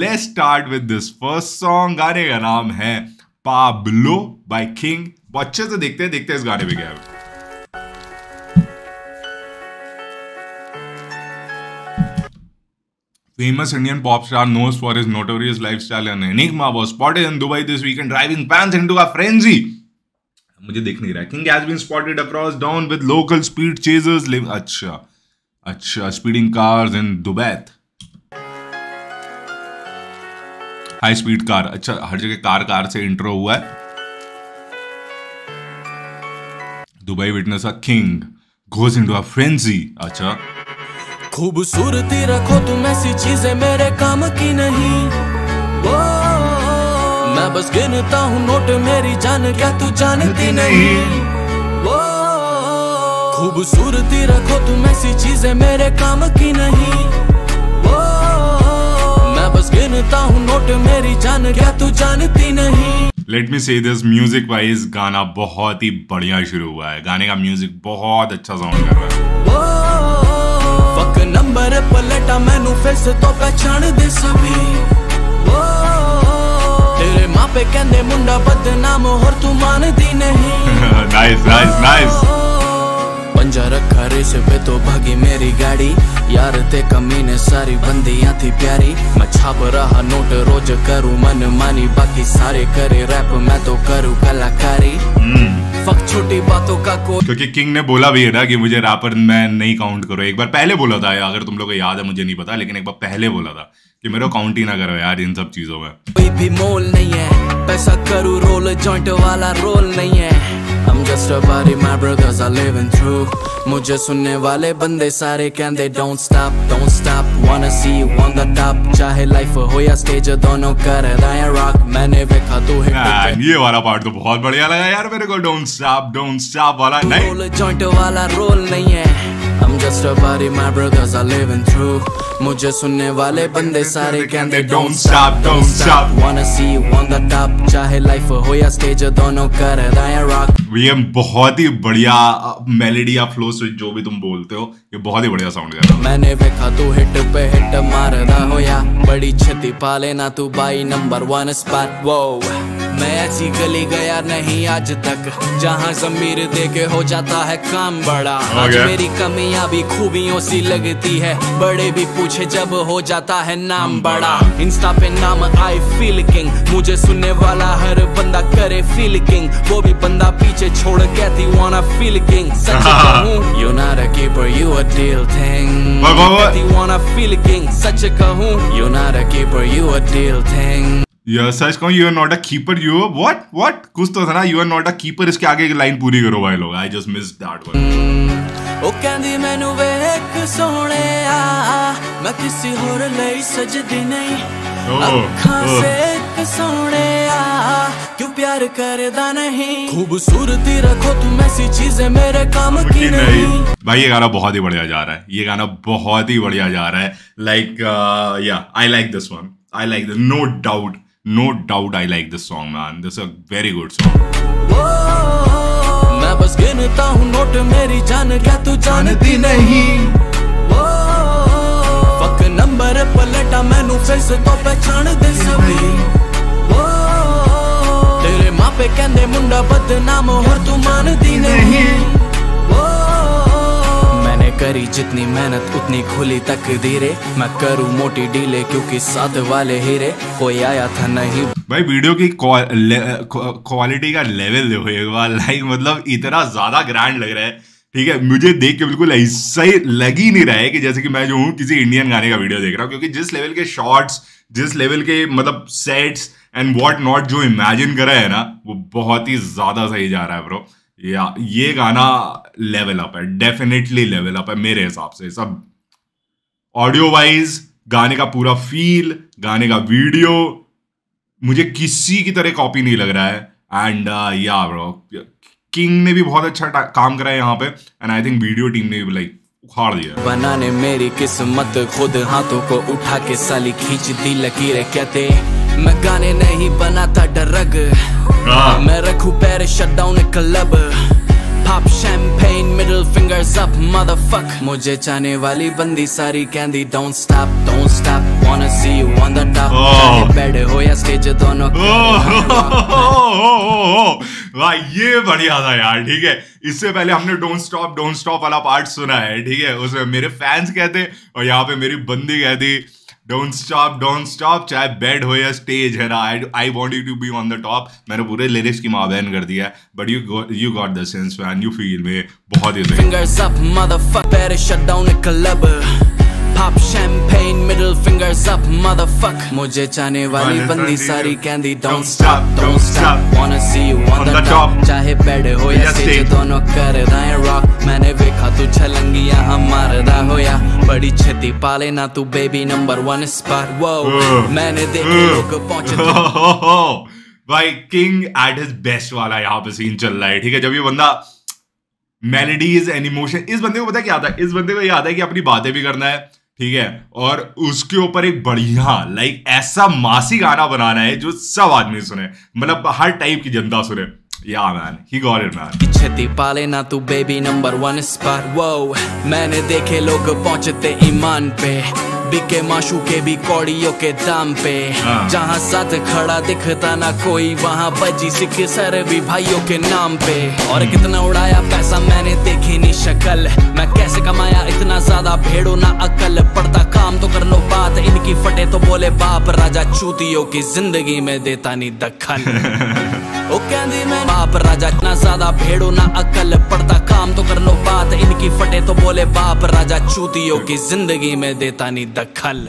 Let's start with this first song गाने का नाम है पाब्लो बाय किंग अच्छे से देखते हैं देखते हैं इस गाने में क्या है Famous Indian pop star knows for his notorious lifestyle and enigma was spotted in Dubai this weekend driving fans into a frenzy. मुझे देख नहीं रहा king has been spotted across town with local speed chasers अच्छा अच्छा speeding cars in Dubai high speed car. अच्छा हर जगह car car से इंट्रो हुआ है। Dubai witness a king goes into a frenzy अच्छा। खूबसूरती रखो तुम ऐसी चीज़ें मेरे काम की नहीं। वो मैं बस गिनता हूँ नोट मेरी जान क्या तू जानती नहीं। वो खूबसूरती रखो तुम ऐसी चीज़ें मेरे काम की नहीं। वो बस गिनता हूँ नोट मेरी जान क्या तू जानती नहीं? लेट मी से दिस म्यूज़िक वाइज गाना बहुत ही बढ़िया शुरू हुआ है। गाने का म्यूज़िक बहुत अच्छा साउंड कर रहा है। फक नंबर पलटा मैनू फेस तो पहचान दे सभी। तेरे मापे कहंदे मुंडा बदनाम होर तू मानदी नहीं। नाइस नाइस नाइस पंजा रखा रेस पे तो भागी मेरी गाड़ी। यार ते कमीने सारी बंदियाँ थी प्यारी। मैं छाप रहा नोट रोज करूँ मन मानी बाकी सारे करे रैप मैं तो करूँ कलाकारी। फक छोटी बातों का को क्योंकि किंग ने बोला भी है ना कि मुझे रैपर मैं नहीं काउंट करो। एक बार पहले बोला था अगर तुम लोग को याद है मुझे नहीं पता लेकिन एक बार पहले बोला था कि मेरे को काउंट ही ना करो यार इन सब चीज़ों में। कोई भी मोल नहीं है पैसा करूँ रोल जॉइंट वाला रोल नहीं है। Just body my brothers are living through मुझे सुनने वाले बंदे सारे कहते don't stop don't stop wanna see you on the top चाहे लाइफ हो या स्टेज दोनों कर रहा है रॉक मैंने देखा तू हिट ये वाला पार्ट तो बहुत बढ़िया लगा यार मेरे को डोंट स्टॉप डोंट स्टॉप वाला नहीं रोल जॉइंट वाला रोल नहीं है I'm just a body my brothers are living through मुझे सुनने वाले बंदे सारे कहते Don't stop, don't stop. wanna see you on the top चाहे लाइफ हो या स्टेज दोनों कर रहा है रॉक ये बहुत ही बढ़िया मेलेडी या फ्लो स्विच जो भी तुम बोलते हो, ये बहुत ही बढ़िया साउंड मैंने देखा तू हिट पे हिट मारदा होया बड़ी छती पा लेना तू बाई नंबर वन स्पॉट वो मैं ऐसी गली गया नहीं आज तक जहाँ जमीर दे के हो जाता है काम बड़ा. आज Okay. मेरी कमियाँ भी खूबियों सी लगती है बड़े भी पूछे जब हो जाता है नाम बड़ा. इंस्टा पे नाम आई फील किंग मुझे सुनने वाला हर बंदा करे फील किंग वो भी बंदा पीछे छोड़ कहती वाना फील किंग सच कहूँ you not a keeper you a deal thing? कहती वाना फील किंग सच कहूँ you not A keeper you a deal thing यह सच कहूँ you are not a keeper you what what कुछ तो था ना you are not a keeper इसके आगे की लाइन पूरी करो भाई लोग I just miss that one ਉਹ ਕਹਿੰਦੀ ਮੈਨੂੰ ਵੇਖ ਸੋਹਣਿਆ ਮੈਂ ਕਿਸੇ ਹੋਰ ਲਈ ਸਜਦੀ ਨਹੀਂ ਓਹ, ਅੱਖਾਂ ਓਹ। ਸੇ ਇੱਕ ਸੋਹਣਿਆ क्यों प्यार करदा नहीं? खूबसूरती रखो तुम ऐसी चीज़ें मेरे काम की नहीं। नहीं। भाई ये गाना बहुत ही बढ़िया जा रहा है। ये गाना बहुत ही बढ़िया जा रहा है। लाइक या I like this one I like this no doubt no doubt I like this song man this a very good song मैं बस गिनता हूँ नोट मेरी जान क्या तू जानती नहीं। फक नंबर पलटा मैनू फेस तो पहचान दे सभी। मापे कहंदे मुंडा बदनाम होर तू मानदी नहीं मैंने करी जितनी मेहनत उतनी खुली तकदीरे मैं करूँ मोटी डीले क्योंकि साथ वाले हीरे कोई आया था नहीं भाई वीडियो की क्वालिटी का लेवल देखो एक बार लाइक मतलब इतना ज़्यादा ग्रैंड लग रहा है ठीक है मुझे देख के बिल्कुल ऐसा ही लग ही नहीं रहा है कि जैसे कि मैं जो हूँ किसी इंडियन गाने का वीडियो देख रहा हूँ क्योंकि जिस लेवल के शॉर्ट्स जिस लेवल के मतलब सेट्स एंड व्हाट नॉट जो इमेजिन करा है ना, वो बहुत ही ज़्यादा सही जा रहा है ब्रो या, ये गाना लेवल अप है डेफिनेटली लेवल अप है मेरे हिसाब से, सब. ऑडियो वाइज गाने का पूरा फील गाने का वीडियो मुझे किसी की तरह कॉपी नहीं लग रहा है. एंड या ब्रो किंग ने भी बहुत अच्छा काम करा है यहाँ पे and I think video team ने भी लाइक उखाड़ दिया। बनाने मेरी किस्मत, खुद हाथों को उठा के साली खींच दी लकीरें, कहते मैं गाने नहीं बनाता डरग हाँ। मैं रखू पैर shut down club Pop champagne, middle fingers up, motherfuck. मुझे चाहने वाली बंदी सारी कहती stop, don't stop. Wanna see you on the top. Oh. Bed हो या स्टेज दोनों वाह ये बढ़िया था यार ठीक है इससे पहले हमने डोंट स्टॉप डोंट स्टॉप वाला पार्ट सुना है ठीक है उसमें मेरे फैंस कहते और यहाँ पे मेरी बंदी कहती डोंट स्टॉप डोंट स्टॉप चाहे बेड हो या स्टेज है ना I want you to be on the top मैंने पूरे लिरिक्स की माँ बहन कर दिया but you you got the sense you feel me बहुत मुझे चाने वाली बंदी सारी candy don't stop don't stop want to see you on the top चाहे बेड हो या स्टेज दोनों कर रहे हैं रॉक बड़ी छेती पाले ना तू बेबी नंबर वन स्पॉट वो. मैंने देखे Uh. लोग पहुँचे भाई किंग एट हिज बेस्ट वाला यहाँ पे सीन चल रहा है ठीक है? जब ये बंदा मेलेडीज एंड इमोशन इस बंदे को पता क्या आता है? इस बंदे को ये आता है कि अपनी बातें भी करना है ठीक है? और उसके ऊपर एक बढ़िया लाइक ऐसा मासी गाना बनाना है जो सब आदमी सुने मतलब हर टाइप की जनता सुने। या man he got it man छेती पाले ना तू बेबी नंबर वन स्पॉट वो मैंने देखे लोग पहुँचते ईमान पे। बिके माशू के भी कौड़ियों के दाम पे। जहाँ साथ खड़ा दिखता ना कोई वहाँ बजी सिख सर भी भाइयों के नाम पे। और कितना उड़ाया पैसा मैंने देखी नहीं शक्ल। मैं कैसे कमाया इतना ज़्यादा भेड़ो ना अकल पड़ता काम तो कर लो बात इनकी फटे तो बोले बाप। राजा चूतियों की ज़िंदगी में देता नहीं दखल। ओ कहंदी मैं बाप राजा इतना ज्यादा भेड़ो ना अकल पड़ता काम तो कर लो बात इनकी फटे तो बोले बाप राजा चूतियों की जिंदगी में देता नहीं दखल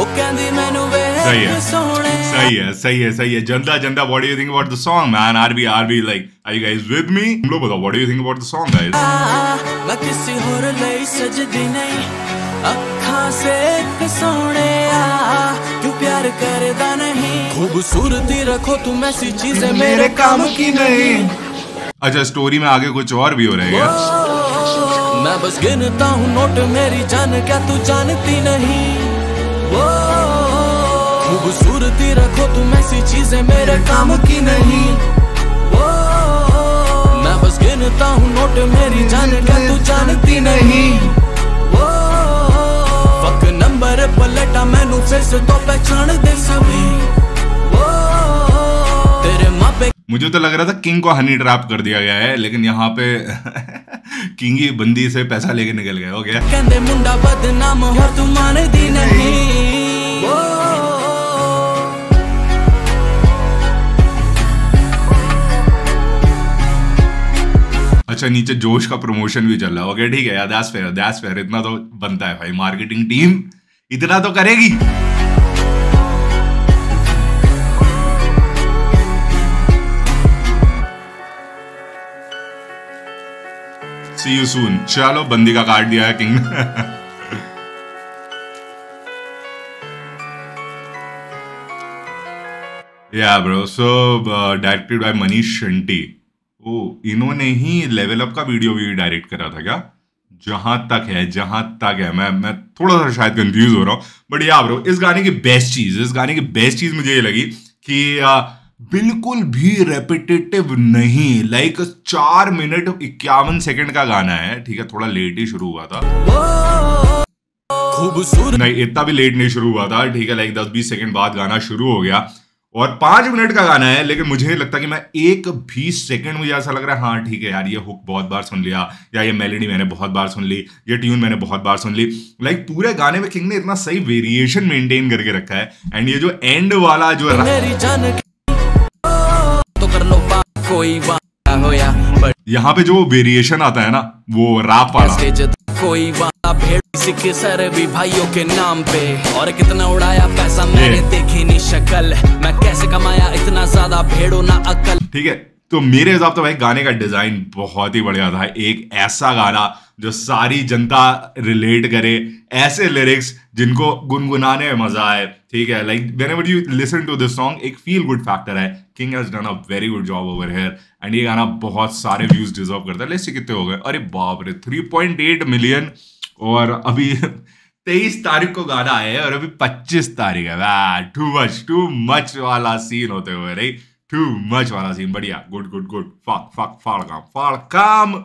ओ कहंदी मैनू सही है। वे सोने सही है सही है सही है जनता जनता what do you think about the song man R B R B like are you guys with me तुम लोग बताओ what do you think about the song guys आ, मैं किसी होर ਲਈ ਸਜਦੀ ਨਹੀਂ ਅੱਖਾਂ ਸੇ ਇੱਕ ਸੋਹਣਿਆ क्यों प्यार करदा नहीं। खूबसूरती रखो तुम ऐसी चीज़ें मेरे काम की नहीं। अच्छा स्टोरी में आगे कुछ और भी हो रहा है मैं बस गिनता हूँ नोट मेरी जान क्या तू जानती नहीं? वो खूबसूरती रखो तुम ऐसी चीज़ें मेरे काम की नहीं। वो मैं बस गिनता हूँ नोट मेरी जान क्या तू जानती नहीं? फक नंबर पलटा मैनू फिर से तो पहचान दे सभी वो तेरे मापे मुझे तो लग रहा था किंग को हनी ट्रैप कर दिया गया है लेकिन यहाँ पे किंग ही बंदी से पैसा लेके निकल गया हो गया ਕਹਿੰਦੇ ਮੁੰਡਾ ਬਦਨਾਮ ਹੋ ਤੂੰ ਮੰਨਦੀ ਨਹੀਂ अच्छा नीचे जोश का प्रमोशन भी चल रहा है ओके ठीक है यार दैट्स फेयर दैट्स फेयर इतना तो बनता है भाई मार्केटिंग टीम इतना तो करेगी। सी यू सून चलो, बंदी का काट दिया है किंग या bro so directed by Manish Shanti ओ इन्होंने ही लेवल अप का वीडियो भी डायरेक्ट करा था क्या? जहाँ तक है, जहाँ तक है। मैं मैं थोड़ा सा शायद कंफ्यूज हो रहा हूँ बट या ब्रो इस गाने की बेस्ट चीज़ इस गाने की बेस्ट चीज़ मुझे ये लगी कि आ, बिल्कुल भी रेपिटेटिव नहीं लाइक चार मिनट इक्यावन सेकंड का गाना है ठीक है थोड़ा लेट ही शुरू हुआ था। खूबसूरत। नहीं इतना भी लेट नहीं शुरू हुआ था ठीक है लाइक दस बीस सेकंड बाद गाना शुरू हो गया और पाँच मिनट का गाना है लेकिन मुझे नहीं लगता कि मैं एक भी सेकंड मुझे ऐसा लग रहा है हाँ ठीक है यार ये हुक बहुत बार सुन लिया या ये मेलोडी मैंने बहुत बार सुन ली ये ट्यून मैंने बहुत बार सुन ली। लाइक पूरे गाने में किंग ने इतना सही वेरिएशन मेंटेन करके रखा है एंड ये जो एंड वाला जो है तो कर लो कोई यहाँ पे जो वेरिएशन आता है ना वो रैप वाला। कोई भेड़ सिख सर भी भाइयों के नाम पे। और कितना उड़ाया पैसा मैंने देखी नहीं शक्ल। मैं कैसे कमाया इतना ज़्यादा भेड़ो ना अकल ठीक है तो मेरे हिसाब से भाई गाने का डिज़ाइन बहुत ही बढ़िया था। एक ऐसा गाना जो सारी जनता रिलेट करे ऐसे लिरिक्स जिनको गुनगुनाने में मज़ा आए। ठीक है like whenever you listen to this song एक फील गुड फैक्टर है। King has done a very good job over here and ये गाना बहुत सारे व्यूज़ डिजर्व करता है। लेट्स सी कितने हो गए। अरे बाप रे 3.8 मिलियन और अभी तेईस तारीख को गाना है और अभी पच्चीस तारीख है। टू मच टू मच वाला सीन होते हुए रही टू मच वाला सीन बढ़िया। गुड गुड गुड फाक फाक फाड़ काम फाड़ काम।